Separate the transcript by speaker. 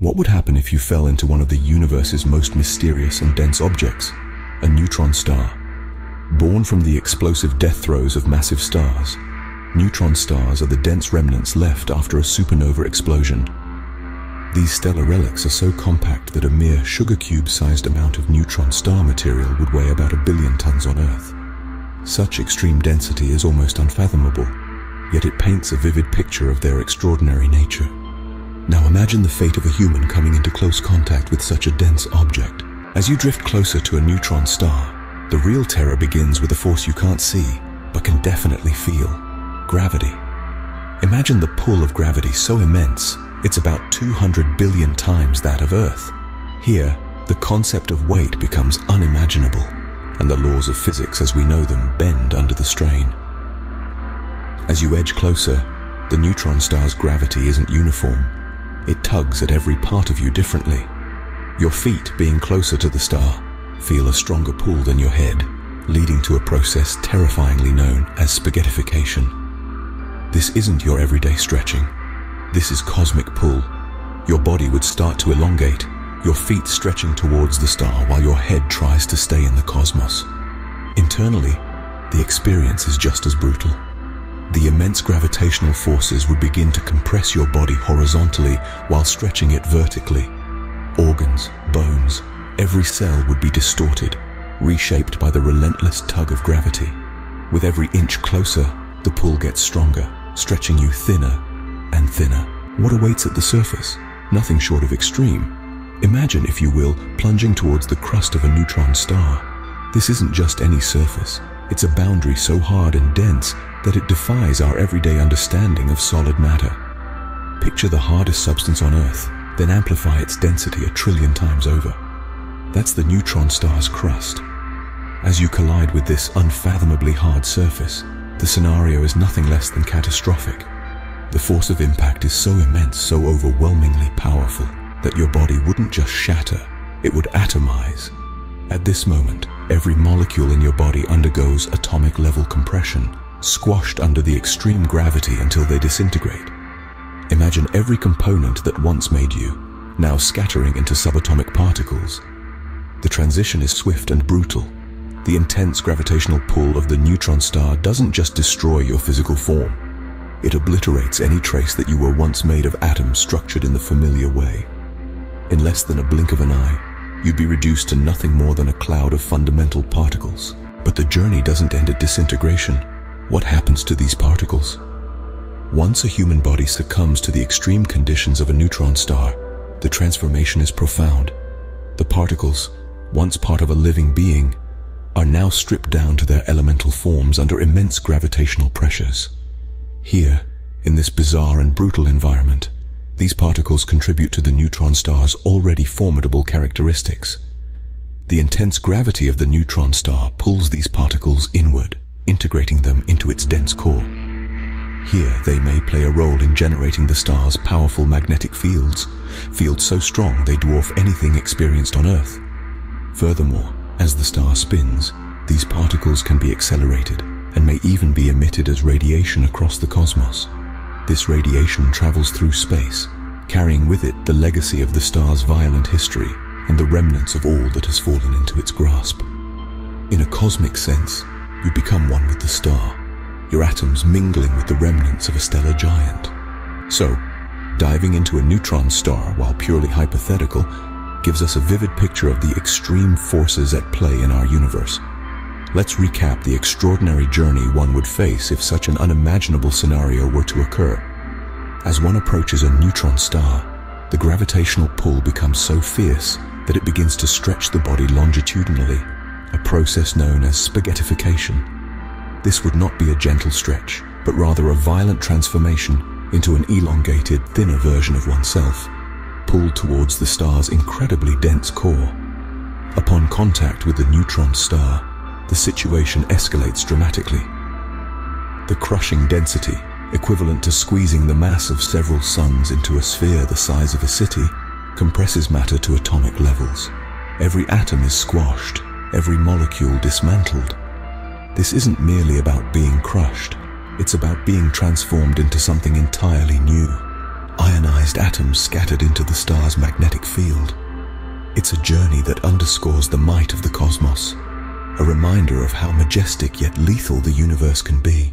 Speaker 1: What would happen if you fell into one of the universe's most mysterious and dense objects, a neutron star? Born from the explosive death throes of massive stars, neutron stars are the dense remnants left after a supernova explosion. These stellar relics are so compact that a mere sugar cube-sized amount of neutron star material would weigh about a billion tons on Earth. Such extreme density is almost unfathomable, yet it paints a vivid picture of their extraordinary nature. Now imagine the fate of a human coming into close contact with such a dense object. As you drift closer to a neutron star, the real terror begins with a force you can't see, but can definitely feel. Gravity. Imagine the pull of gravity so immense, it's about 200 billion times that of Earth. Here, the concept of weight becomes unimaginable, and the laws of physics as we know them bend under the strain. As you edge closer, the neutron star's gravity isn't uniform, it tugs at every part of you differently. Your feet, being closer to the star, feel a stronger pull than your head, leading to a process terrifyingly known as spaghettification. This isn't your everyday stretching. This is cosmic pull. Your body would start to elongate, your feet stretching towards the star while your head tries to stay in the cosmos. Internally, the experience is just as brutal the immense gravitational forces would begin to compress your body horizontally while stretching it vertically. Organs, bones, every cell would be distorted, reshaped by the relentless tug of gravity. With every inch closer, the pull gets stronger, stretching you thinner and thinner. What awaits at the surface? Nothing short of extreme. Imagine, if you will, plunging towards the crust of a neutron star. This isn't just any surface. It's a boundary so hard and dense that it defies our everyday understanding of solid matter. Picture the hardest substance on Earth, then amplify its density a trillion times over. That's the neutron star's crust. As you collide with this unfathomably hard surface, the scenario is nothing less than catastrophic. The force of impact is so immense, so overwhelmingly powerful, that your body wouldn't just shatter, it would atomize. At this moment, every molecule in your body undergoes atomic level compression, squashed under the extreme gravity until they disintegrate. Imagine every component that once made you, now scattering into subatomic particles. The transition is swift and brutal. The intense gravitational pull of the neutron star doesn't just destroy your physical form. It obliterates any trace that you were once made of atoms structured in the familiar way. In less than a blink of an eye, you'd be reduced to nothing more than a cloud of fundamental particles. But the journey doesn't end at disintegration. What happens to these particles? Once a human body succumbs to the extreme conditions of a neutron star, the transformation is profound. The particles, once part of a living being, are now stripped down to their elemental forms under immense gravitational pressures. Here, in this bizarre and brutal environment, these particles contribute to the neutron star's already formidable characteristics. The intense gravity of the neutron star pulls these particles inward, integrating them into its dense core. Here, they may play a role in generating the star's powerful magnetic fields, fields so strong they dwarf anything experienced on Earth. Furthermore, as the star spins, these particles can be accelerated and may even be emitted as radiation across the cosmos. This radiation travels through space, carrying with it the legacy of the star's violent history and the remnants of all that has fallen into its grasp. In a cosmic sense, you become one with the star, your atoms mingling with the remnants of a stellar giant. So, diving into a neutron star while purely hypothetical gives us a vivid picture of the extreme forces at play in our universe. Let's recap the extraordinary journey one would face if such an unimaginable scenario were to occur. As one approaches a neutron star, the gravitational pull becomes so fierce that it begins to stretch the body longitudinally a process known as spaghettification. This would not be a gentle stretch, but rather a violent transformation into an elongated, thinner version of oneself, pulled towards the star's incredibly dense core. Upon contact with the neutron star, the situation escalates dramatically. The crushing density, equivalent to squeezing the mass of several suns into a sphere the size of a city, compresses matter to atomic levels. Every atom is squashed, every molecule dismantled. This isn't merely about being crushed, it's about being transformed into something entirely new. ionized atoms scattered into the star's magnetic field. It's a journey that underscores the might of the cosmos, a reminder of how majestic yet lethal the universe can be.